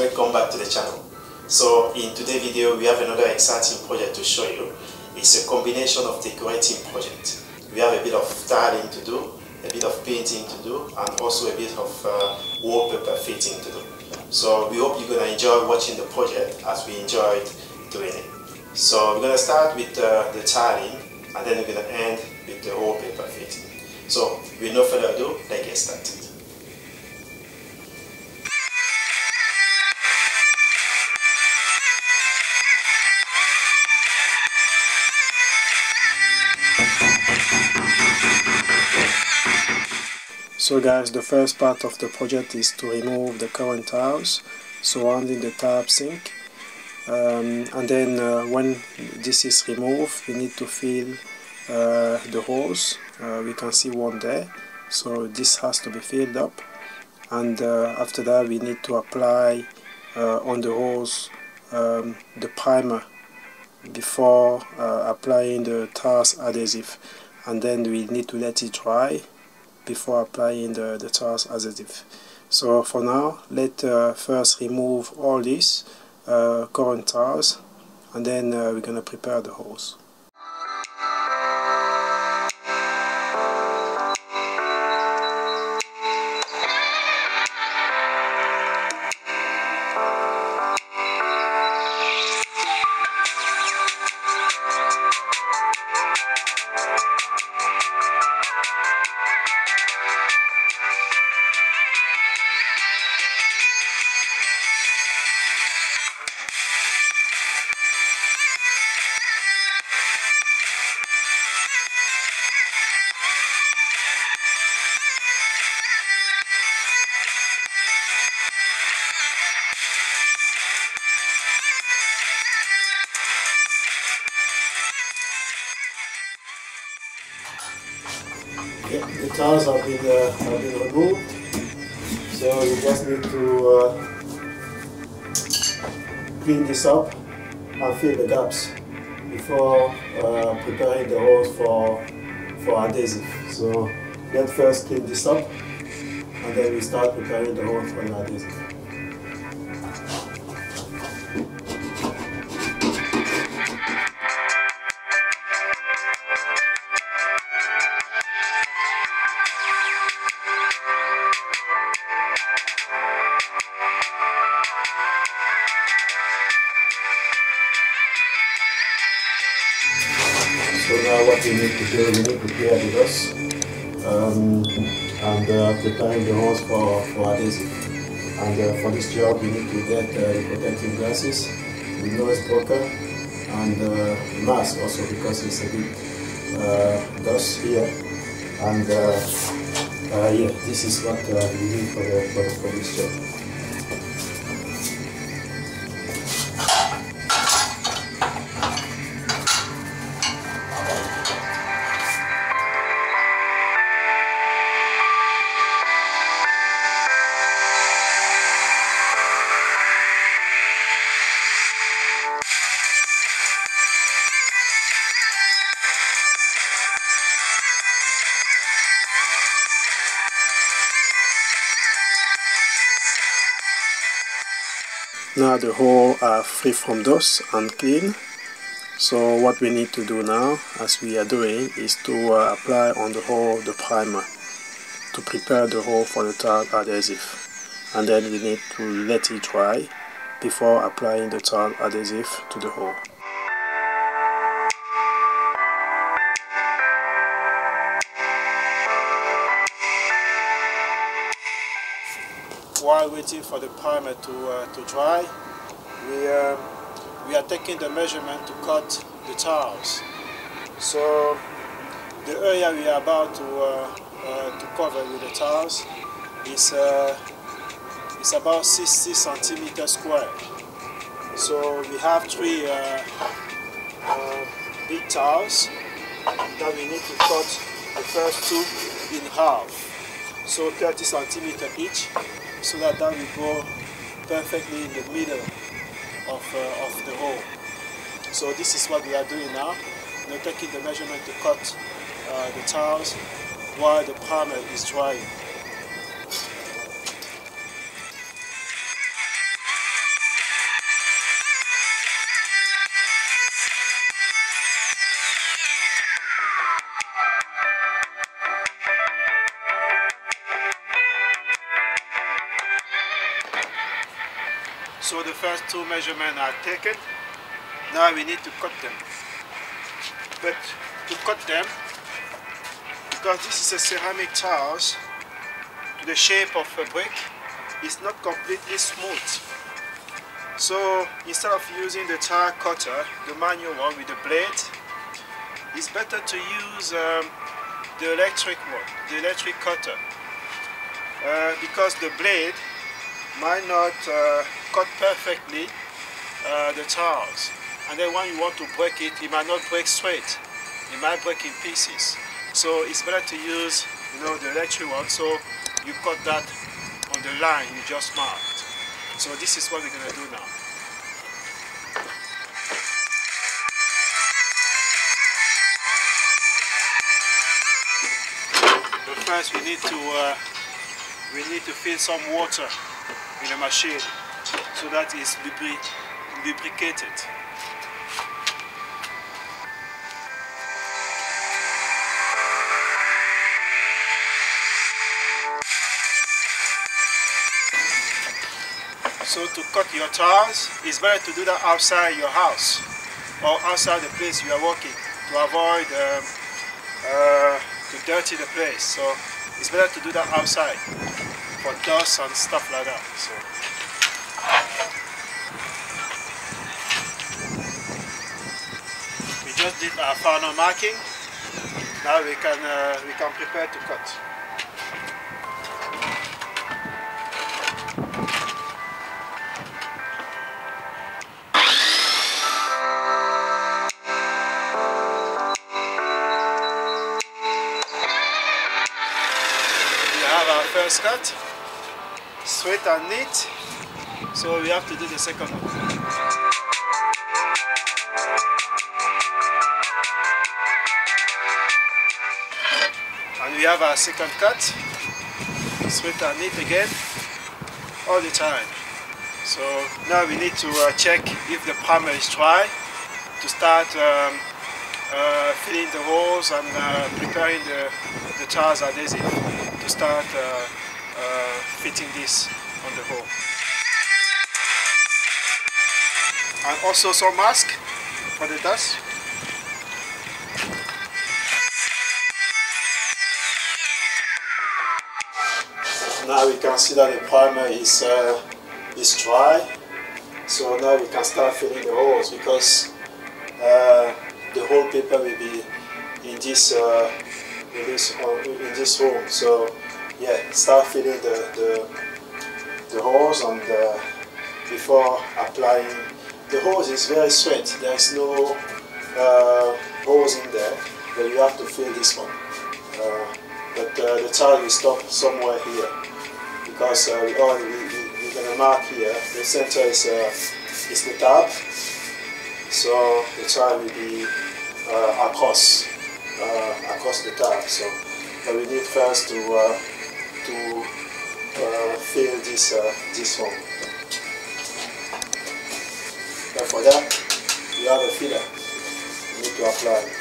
welcome back to the channel. So in today's video we have another exciting project to show you. It's a combination of decorating project. We have a bit of tiling to do, a bit of painting to do and also a bit of uh, wallpaper fitting to do. So we hope you're going to enjoy watching the project as we enjoyed doing it. So we're going to start with uh, the tiling and then we're going to end with the wallpaper fitting. So with no further ado, let's get started. So guys, the first part of the project is to remove the current tiles surrounding the tap sink. Um, and then uh, when this is removed, we need to fill uh, the holes. Uh, we can see one there. So this has to be filled up. And uh, after that we need to apply uh, on the holes um, the primer before uh, applying the TARS adhesive. And then we need to let it dry before applying the, the TARS adhesive so for now let uh, first remove all these current TARS and then we're gonna prepare the hose So now what we need to do, we need to prepare the dust um, and uh, preparing the holes for, And uh, for this job you need to get uh, protective glasses, the nose blocker and uh, mask also because it's a bit uh, dust here. And yeah, this is what we need for, the, for, for this job. The hole are free from dust and clean. So what we need to do now, as we are doing, is to uh, apply on the hole the primer to prepare the hole for the tile adhesive. And then we need to let it dry before applying the tile adhesive to the hole. while waiting for the primer to, uh, to dry, we, uh, we are taking the measurement to cut the tiles. So the area we are about to, uh, uh to cover with the tiles is, uh, is about 60 centimeters square. So we have three uh, big tiles that we need to cut the first two in half. So 30 centimeter each so that that will go perfectly in the middle of, uh, of the hole. So this is what we are doing now. We're taking the measurement to cut uh, the tiles while the primer is drying. Two measurements are taken. Now we need to cut them. But to cut them, because this is a ceramic tiles, the shape of a brick, it's not completely smooth. So instead of using the tile cutter, the manual one with the blade, it's better to use um, the electric one, the electric cutter. Uh, because the blade might not uh, cut perfectly uh, the tiles. And then when you want to break it, it might not break straight. It might break in pieces. So it's better to use, you know, the electric one. So you cut that on the line you just marked. So this is what we're going to do now. But first we need to uh, we need to fill some water in the machine so that it's lubricated. So to cut your tiles, it's better to do that outside your house or outside the place you are working to avoid um, uh, to dirty the place. So it's better to do that outside for dust and stuff like that. So. Just did our final marking. Now we can uh, we can prepare to cut. First cut, straight and neat. So we have to do the second one. We have our second cut, straight and neat again, all the time. So now we need to uh, check if the primer is dry to start um, uh, filling the holes and uh, preparing the, the tiles adhesive to start uh, uh, fitting this on the hole. And also some mask for the dust. Now we can see that the primer is, uh, is dry. So now we can start filling the holes because uh, the whole paper will be in this uh, in this uh, in this room. So yeah, start filling the the, the holes and uh, before applying. The hose is very straight. There is no uh, holes in there, but you have to fill this one. But the tile will stop somewhere here because uh, we we, we, we're gonna mark here. The center is uh, is the tab, so the tile will be uh, across uh, across the tab. So but we need first to uh, to uh, fill this this one. And for that, you have a filler. You need to apply.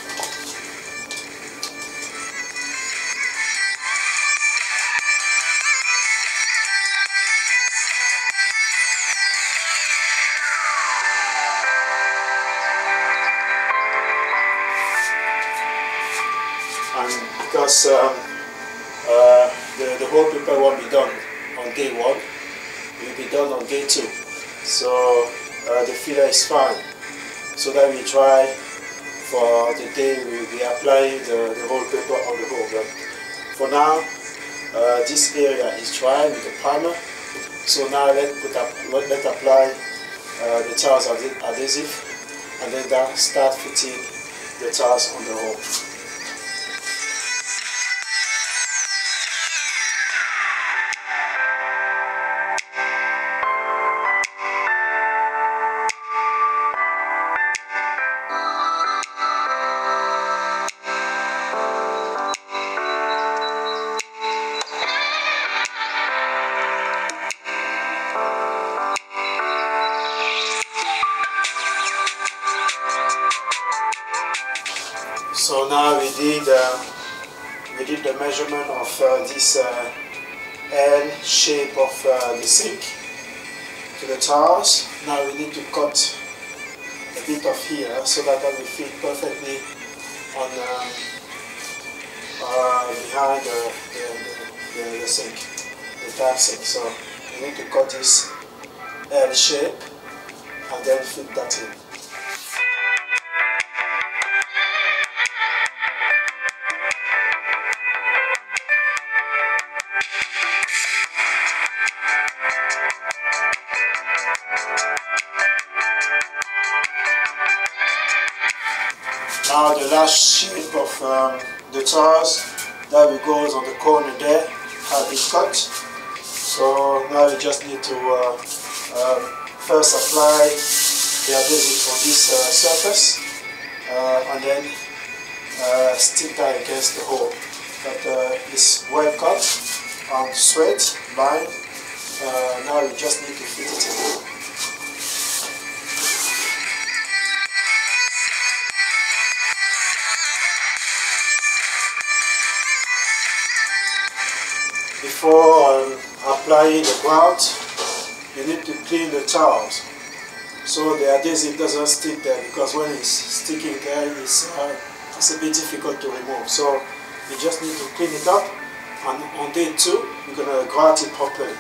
Because um, uh, the, the whole paper won't be done on day one, it will be done on day two. So uh, the filler is fine. So that we try for the day we will be applying the, the whole paper on the whole. But for now, uh, this area is dry with the primer. So now let put up, let, let apply uh, the tiles adhesive and then start fitting the tiles on the hole. This uh, L shape of uh, the sink to the tires. Now we need to cut a bit of here so that that will fit perfectly on um, uh, behind the, the, the, the, sink, the tap sink. So we need to cut this L shape and then fit that in. Now the last shape of um, the tires that will goes on the corner there have been cut. So now you just need to uh, um, first apply the adhesive on this uh, surface uh, and then uh, stick that against the hole. But uh, it's well cut and straight line. Uh, now you just need to fit it in. Before applying the grout, you need to clean the towels so the adhesive doesn't stick there because when it's sticking there it's, uh, it's a bit difficult to remove. So you just need to clean it up and on day two you're going to grout it properly.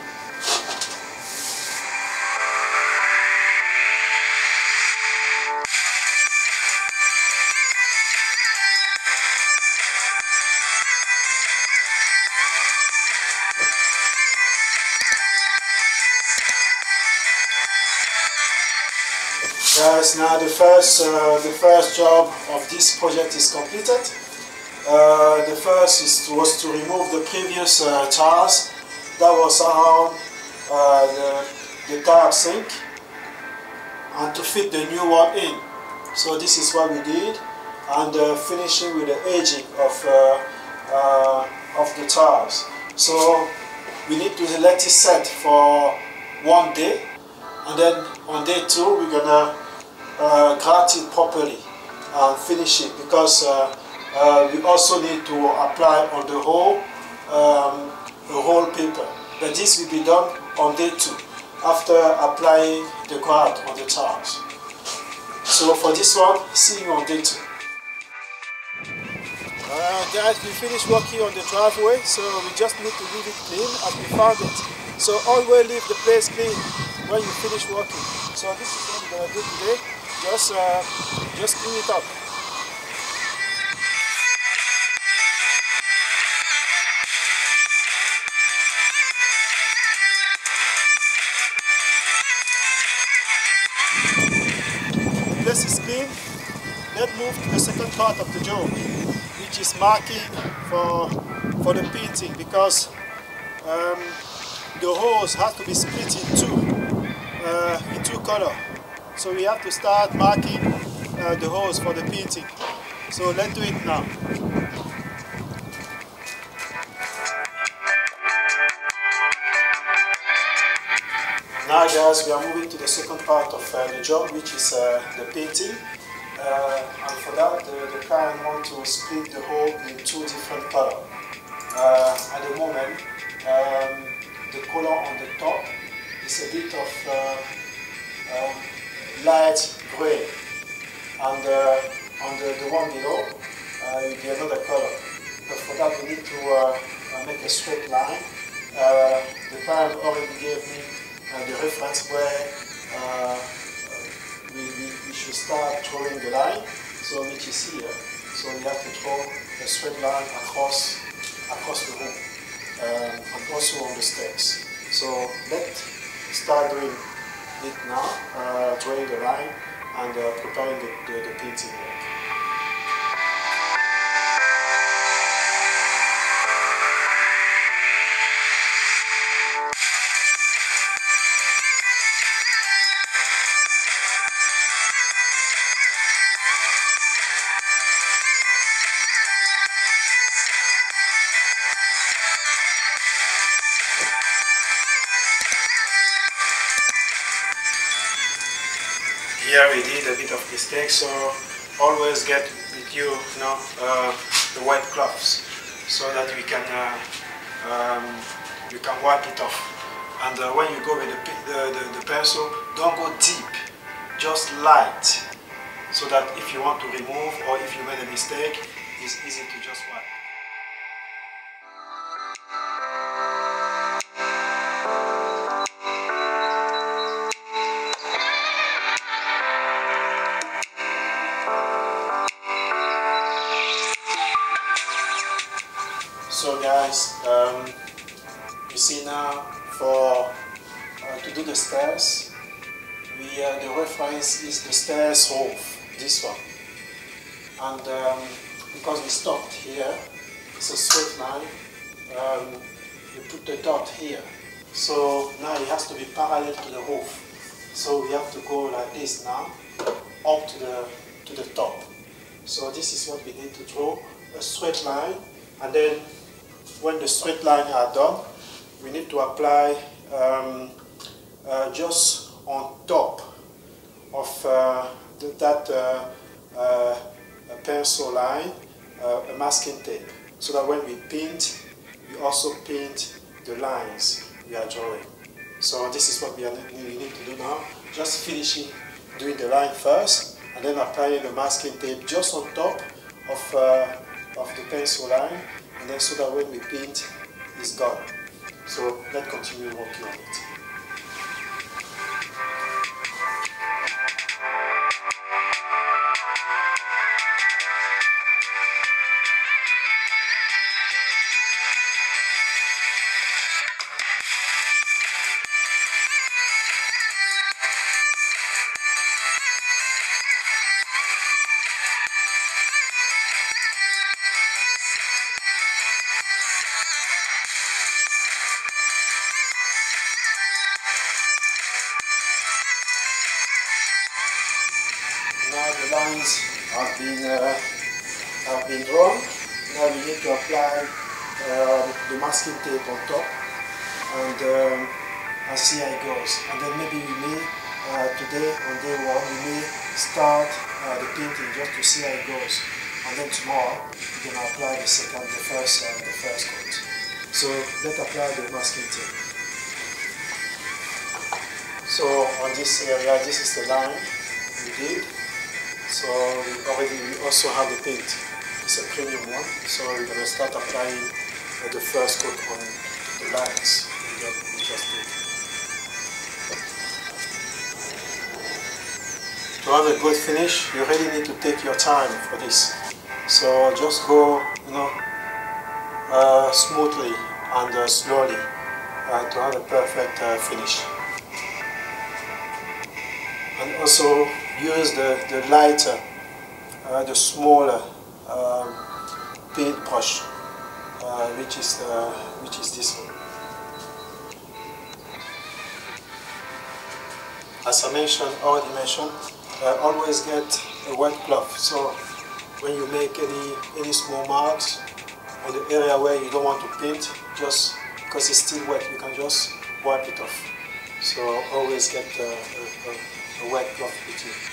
Yes, now the first, uh, the first job of this project is completed. Uh, the first is, was to remove the previous uh, tiles that was around uh, the, the tire sink and to fit the new one in. So this is what we did and uh, finishing with the aging of, uh, of the tiles. So we need to let it set for one day and then on day two we're gonna cut it properly and finish it because uh, uh, we also need to apply on the whole um, the whole paper. But this will be done on day two after applying the grout on the tiles. So for this one, see you on day two. Uh, guys, we finished working on the driveway, so we just need to leave it clean as we found it. So always leave the place clean when you finish working. So this is what we're going to do today just uh, just clean it up. This is clean. Let's move to the second part of the job which is marking for for the painting because um, the hose has to be split in two uh, in two color so we have to start marking uh, the holes for the painting. So let's do it now. Now guys, we are moving to the second part of uh, the job, which is uh, the painting. Uh, and for that, the, the client wants to split the hole in two different colors. Uh, at the moment, um, the color on the top is a bit of uh, um, light gray and uh, on the, the one below uh, will be another color. But for that we need to uh, uh make a straight line. Uh, the client already gave me uh, the reference where we, we, we, should start drawing the line, so which is here. So we have to draw a straight line across across the room um, and also on the steps. So let's start doing it now, uh, drawing the line and uh, preparing the, the, the painting a bit of mistake, so always get with you, you know, uh, the white cloths so that we can uh, um, we can wipe it off And uh, when you go with the, the, the, the pencil, don't go deep, just light, so that if you want to remove or if you made a mistake, it's easy to just wipe. And then when the straight lines are done, we need to apply um, uh, just on top of uh, th that uh, uh pencil line uh, a masking tape, so that when we paint, we also paint the lines we are drawing. So this is what we, are, we need to do now, just finishing doing the line first, and then applying the masking tape just on top of, uh, of the pencil line, and then so that when we paint, it's gone. So let's continue working on it. Tape on top and um, see how it goes. And then maybe we may uh, today on day one we may start uh, the painting just to see how it goes. And then tomorrow we're gonna apply the second, the first, uh, the first coat. So let's apply the masking tape. So on this area, this is the line we did. So we already we also have the paint. It's a premium one. So we're gonna start applying uh, the first coat on the lines. To have a good finish, you really need to take your time for this. So just go, you know, uh, smoothly and uh, slowly uh, to have a perfect uh, finish. And also use the, the lighter, uh, the smaller um, paintbrush, uh, which is uh, which is this one. As I mentioned, already mentioned, uh, always get a wet cloth. So when you make any any small marks on the area where you don't want to paint, just because it's still wet, you can just wipe it off. So always get a, a, a wet cloth with you.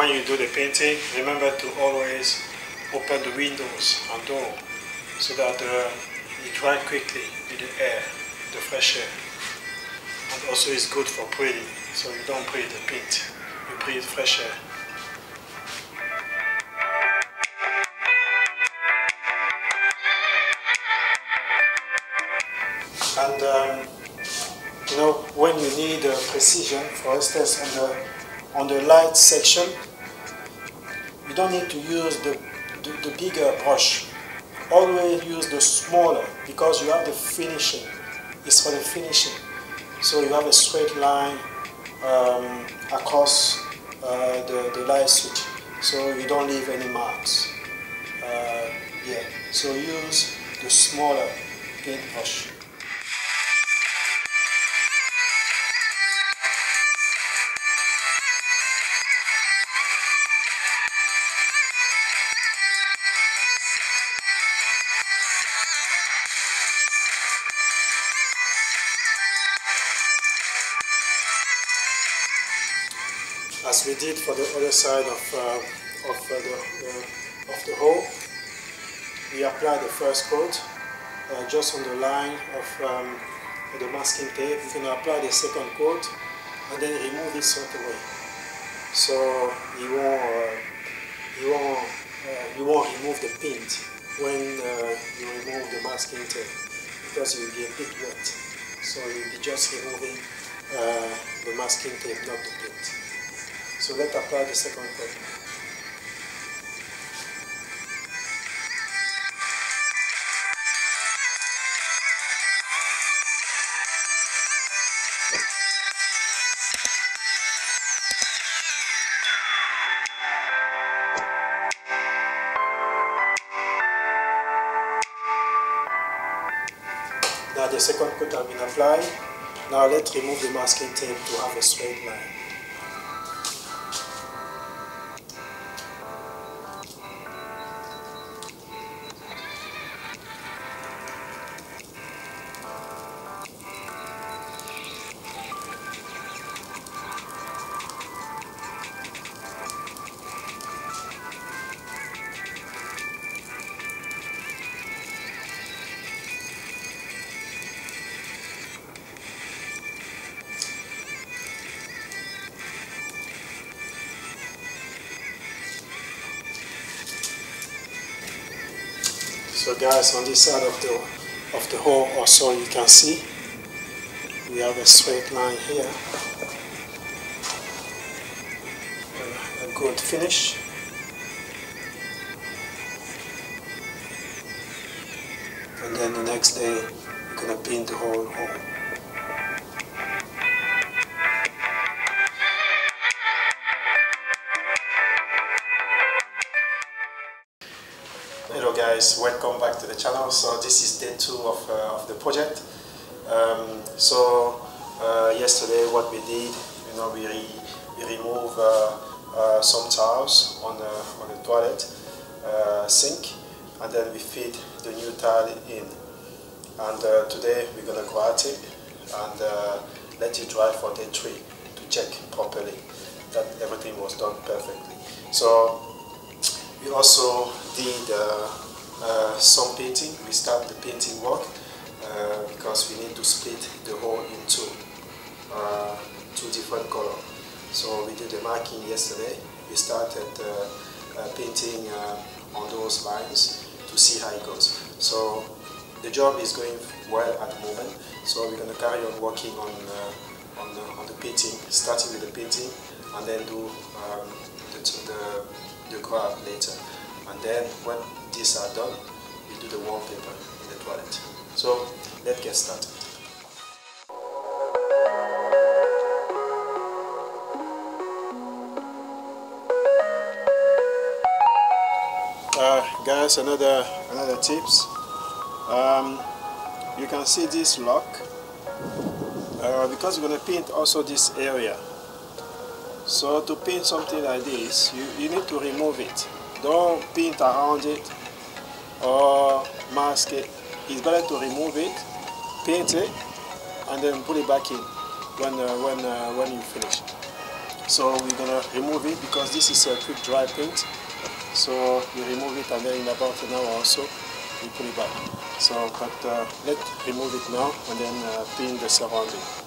When you do the painting, remember to always open the windows and door so that uh, it dry quickly with the air, the fresh air. And also it's good for breathing, so you don't breathe the paint, you breathe fresh air. And um, you know, when you need uh, precision, for instance, on the on the light section, don't need to use the, the, the bigger brush. Always use the smaller because you have the finishing. It's for the finishing. So you have a straight line um, across uh, the, the light switch. So you don't leave any marks. Uh, yeah. So use the smaller paintbrush. As we did for the other side of, uh, of, uh, the, uh, of the hole. We apply the first coat uh, just on the line of um, the masking tape. We're going to apply the second coat and then remove it straight away. So you won't, uh, you won't, you won't remove the paint when you remove the masking tape because it will be a bit wet. So you'll be just removing uh, the masking tape, not the paint. So let's apply the second coat. Now the second coat has been applied. Now let's remove the masking tape to have a straight line. So guys, on this side of the of the hole also you can see we have a straight line here. A good finish. And then the next day we're gonna paint the whole hole. Guys, welcome back to the channel. So this is day two of, uh, of the project. Um, so uh, yesterday what we did, you know, we, re we removed uh, uh some tiles on the, on the toilet uh, sink and then we feed the new tile in. And uh, today we're gonna go at it and let it dry for day three to check properly that everything was done perfectly. So we also did uh, uh, some painting. We start the painting work uh, because we need to split the hole into uh, two different colors. So we did the marking yesterday. We started uh, uh, painting on those lines to see how it goes. So the job is going well at the moment. So we're going to carry on working on on the, on the painting, starting with the painting, and then do um, the, the the grab later. And then when these are done, we do the wallpaper in the toilet. So let's get started. Uh, guys, another another tips. Um, you can see this lock uh, because we're going to paint also this area so to paint something like this, you, you need to remove it. Don't paint around it or mask it. It's better to remove it, paint it, and then put it back in when, uh, when, uh, when you finish. So we're gonna remove it because this is a quick dry paint. So we remove it and then in about an hour or so, we put it back. So, but uh, let's remove it now and then uh, paint the surrounding.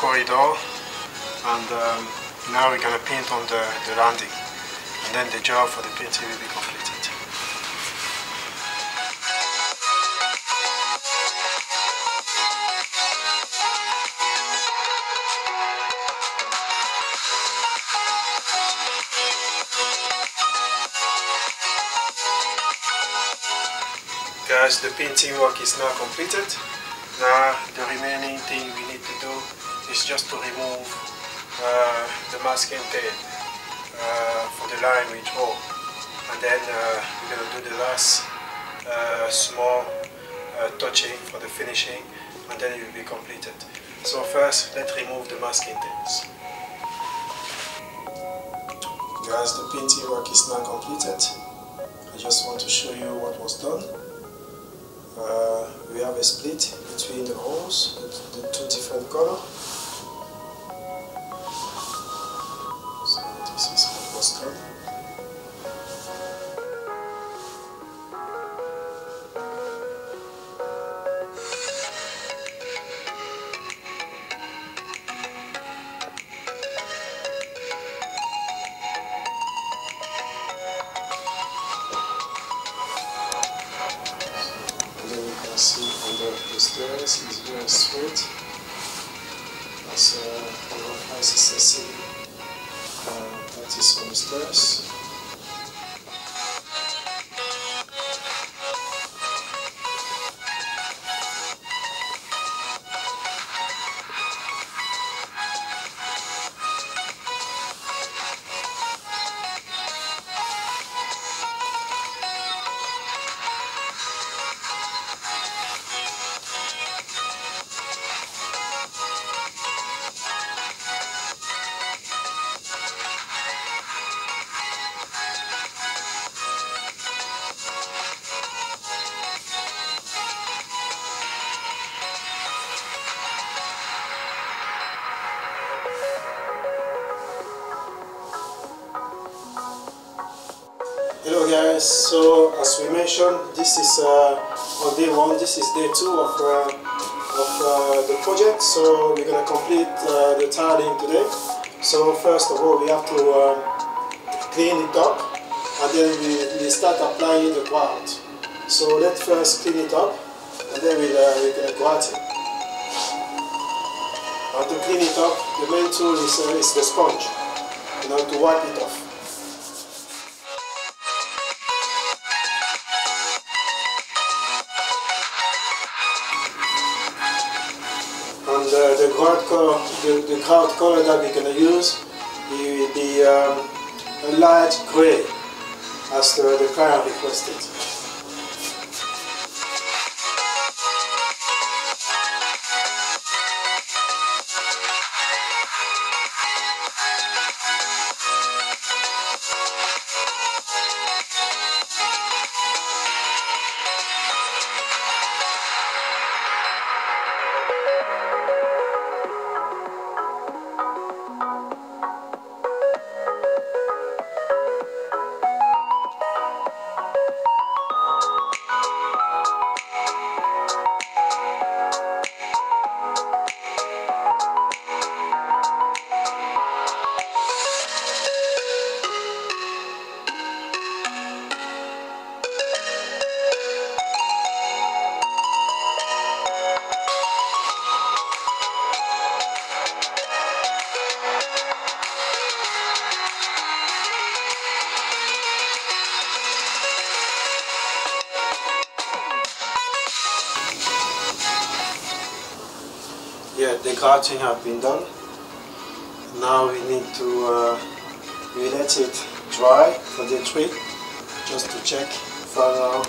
Corridor and um, now we're going to paint on the, the landing and then the job for the painting will be completed. Guys, the painting work is now completed. Now the remaining thing we is just to remove uh, the masking tape uh, for the line we draw. And then uh, we're going to do the last uh, small uh, touching for the finishing and then it will be completed. So first, let's remove the masking tapes. Guys, the painting work is now completed. I just want to show you what was done uh, we have a split between the holes, the, the two different color. See under the stairs is very sweet. That's uh, a rough ice uh, practice on the stairs. Uh, the today. So first of all, we have to uh, clean it up and then we, we start applying the grout. So let's first clean it up and then we'll, uh, to grout it. And to clean it up, the main tool is, is the sponge, you know, to wipe it off. The, color that we're going to use will be um, a light gray as the, the client requested. The grouting have been done. Now we need to uh, we let it dry for the tree, just to check final,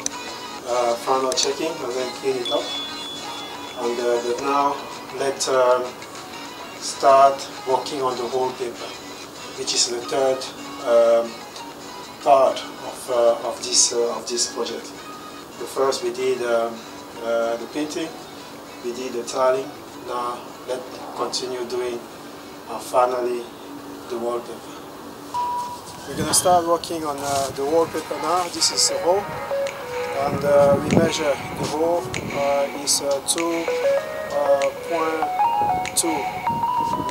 uh, final checking and then clean it up. And uh, now let's um, start working on the wallpaper, which is the third um, part of, uh, of this uh, of this project. The first we did um, uh, the painting, we did the tiling, now let's continue doing uh, finally the wallpaper. We're going to start working on uh, the wallpaper now. This is the hole and uh, we measure the hole uh, is uh, 2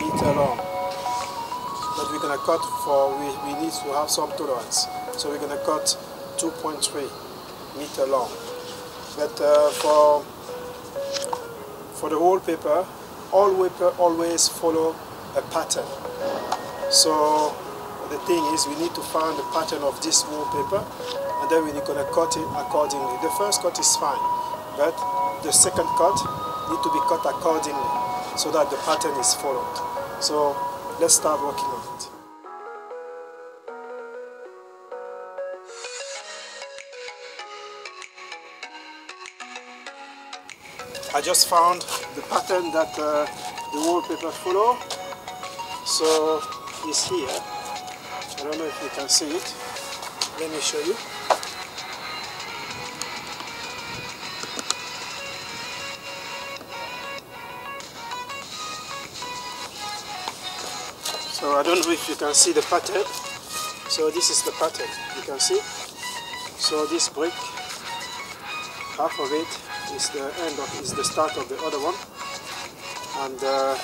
meter long. But we're gonna cut for we, we need to have some tolerance. So we're gonna cut 2.3 meter long. But uh, for for the wallpaper, all always follow a pattern. So the thing is we need to find the pattern of this wallpaper and then we're gonna cut it accordingly. The first cut is fine, but the second cut need to be cut accordingly so that the pattern is followed. So let's start working on it. I just found the pattern that uh, the wallpaper follow. So it's here. I don't know if you can see it. Let me show you. So I don't know if you can see the pattern. So this is the pattern, you can see. So this brick, half of it is the end of is the start of the other one. And uh,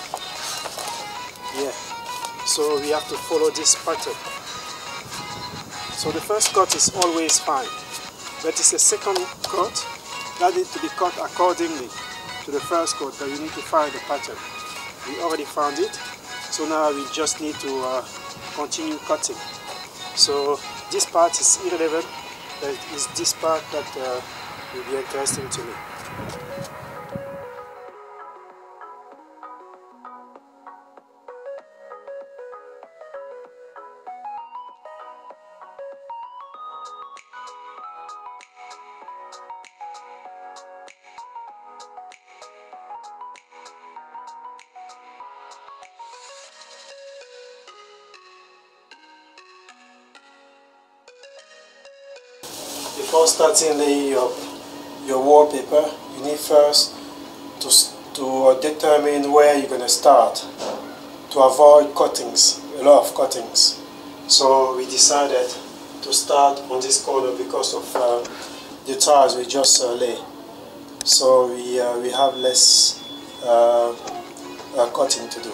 yeah, so we have to follow this pattern. So the first cut is always fine, but it's the second cut that needs to be cut accordingly to the first cut that you need to find the pattern. We already found it, so now we just need to uh, continue cutting. So this part is irrelevant, but it's this part that uh, will be interesting to me. Before starting laying your, your wallpaper, you need first to, to determine where you're going to start to avoid cuttings, a lot of cuttings. So we decided to start on this corner because of uh, the tiles we just uh, lay. So we, uh, we have less uh, uh, cutting to do.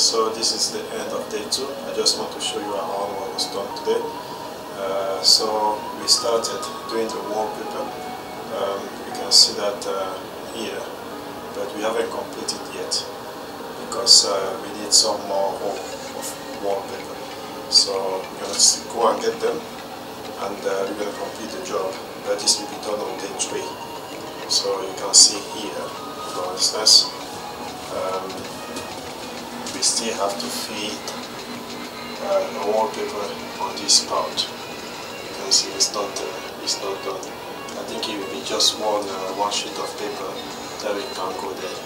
So this is the end of day two. I just want to show you how what was done today. Uh, so we started doing the wallpaper. Um, you can see that uh, here, but we haven't completed yet because uh, we need some more of wallpaper. So to go and get them and we're going to complete the job. But this will be done on day three. So you can see here, for instance, um, we still have to feed uh, a wallpaper on this part. because it's not uh, it's not done. I think it will be just one uh, one sheet of paper that we can go there.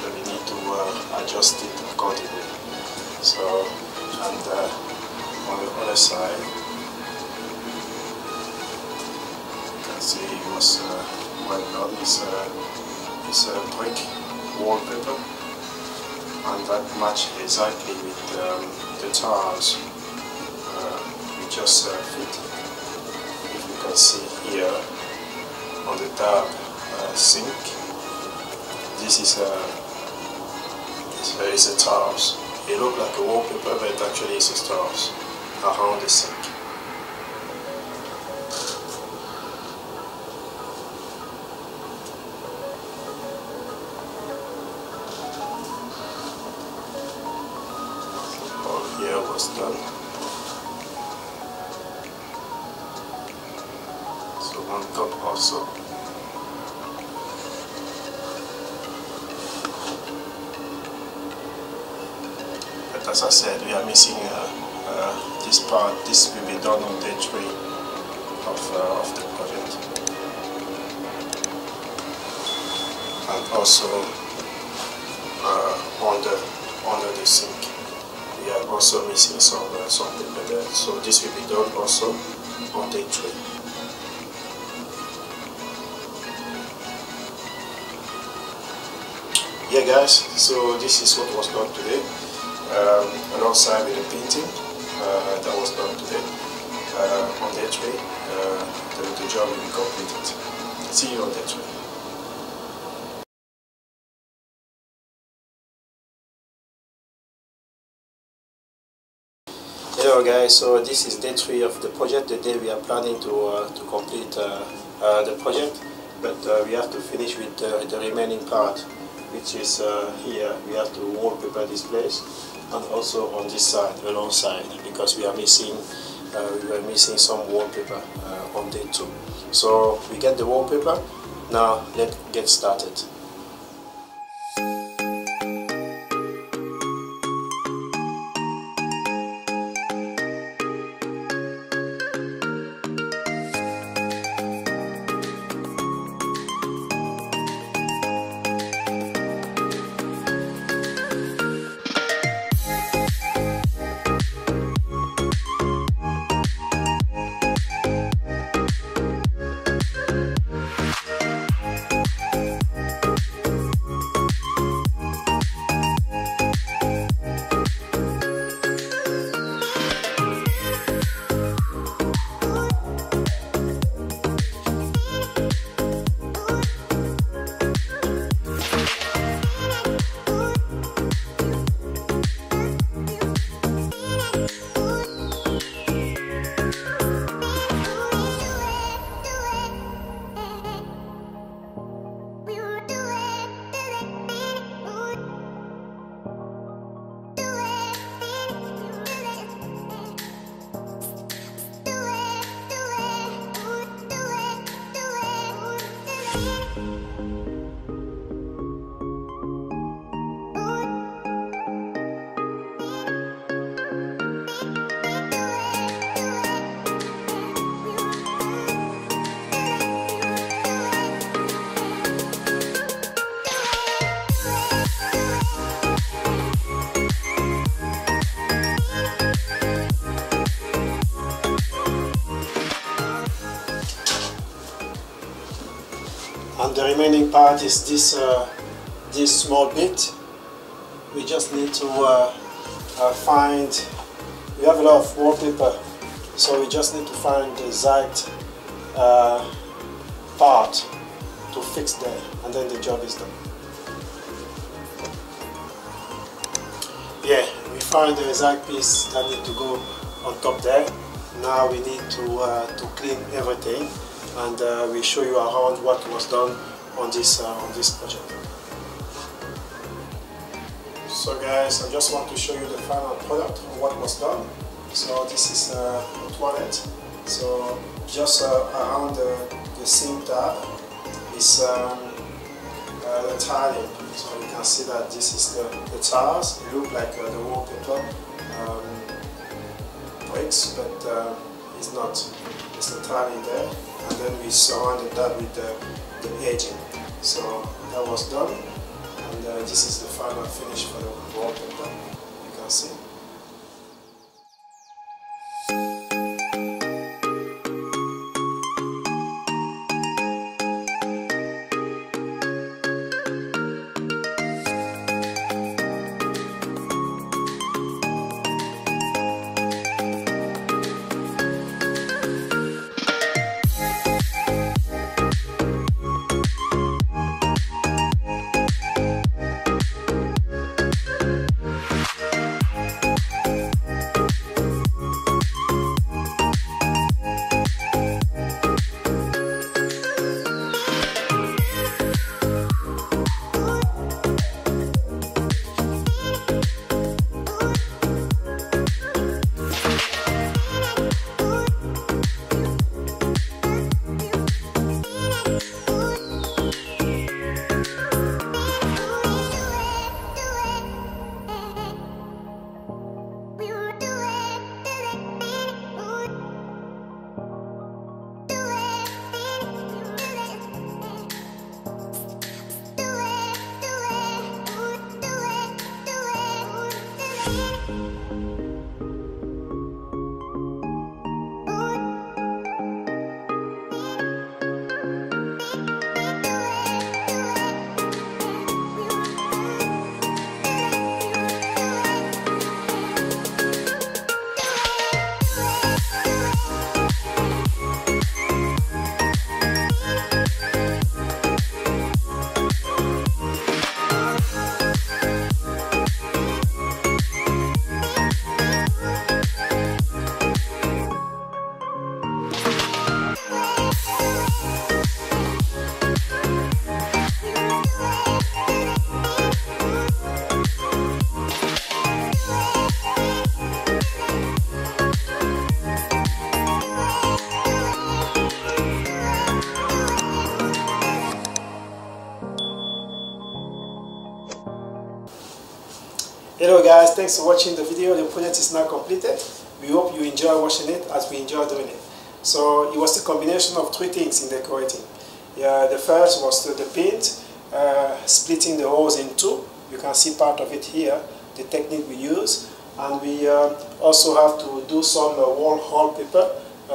But we need to uh, adjust it accordingly. So and uh, on the other side, you can see it was uh, well done. It's a it's a brick wallpaper and that match exactly with um, the tiles uh, we just uh, fit. If you can see here on the tab uh, sink, this is a it's a, tiles. It looks like a wallpaper, but actually is a tiles around the sink. The, the job will be completed see you on day three Hello guys, so this is day three of the project, the day we are planning to, uh, to complete uh, uh, the project, but uh, we have to finish with the remaining part, which is uh, here, we have to wallpaper this place, and also on this side, alongside, because we are missing, uh, we are missing some wallpaper on day two. So we get the wallpaper, now let's get started. Part is this uh, this small bit. We just need to uh, uh, find we have a lot of wallpaper so we just need to find the exact uh, part to fix there and then the job is done. Yeah we find the exact piece that need to go on top there. Now we need to uh, to clean everything and uh, we show you around what was done on this uh, on this project. So guys, I just want to show you the final product of what was done. So this is uh, a toilet. So just uh, around the, the sink tab is um, uh, the tiling. So you can see that this is the, the tiles. It look like uh, the wallpaper um, bricks, but uh, it's not. It's the tiling there and then we surrounded that with the, the edging. So that was done and uh, this is the final finish for the wallpaper, you can see. Hello guys, thanks for watching the video. The project is now completed. We hope you enjoy watching it as we enjoy doing it. So it was a combination of three things in decorating. Yeah, the first was the, the paint, uh, splitting the holes in two. You can see part of it here, the technique we use. And we uh, also have to do some uh, wall wallpaper uh,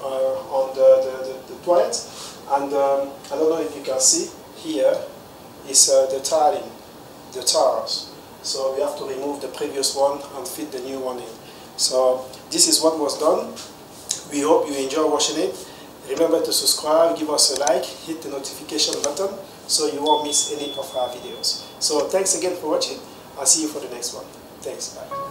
uh, on the, the, the, the toilet. And um, I don't know if you can see here is uh, the tiling, the tiles. So we have to remove the previous one and fit the new one in. So this is what was done. We hope you enjoy watching it. Remember to subscribe, give us a like, hit the notification button so you won't miss any of our videos. So thanks again for watching. I'll see you for the next one. Thanks, bye.